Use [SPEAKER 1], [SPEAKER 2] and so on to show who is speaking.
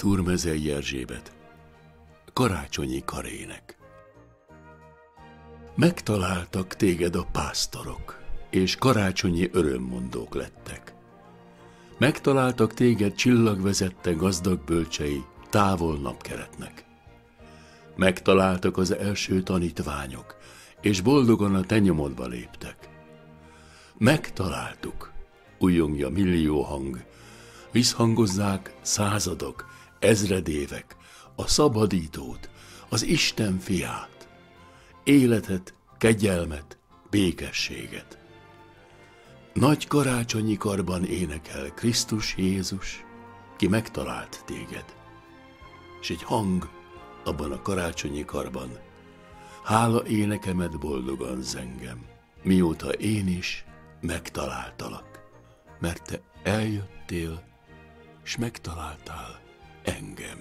[SPEAKER 1] Turmezei Erzsébet, karácsonyi karének. Megtaláltak téged a pásztorok, és karácsonyi örömmondók lettek. Megtaláltak téged csillagvezette gazdag bölcsei, távol napkeretnek. Megtaláltak az első tanítványok, és boldogan a te nyomodba léptek. Megtaláltuk, újongja millió hang, visszhangozzák századok, ezredévek, a szabadítót, az Isten fiát, életet, kegyelmet, békességet. Nagy karácsonyi karban énekel Krisztus Jézus, ki megtalált téged. És egy hang abban a karácsonyi karban, hála énekemet boldogan zengem, mióta én is megtaláltalak, mert te eljöttél, és megtaláltál engem.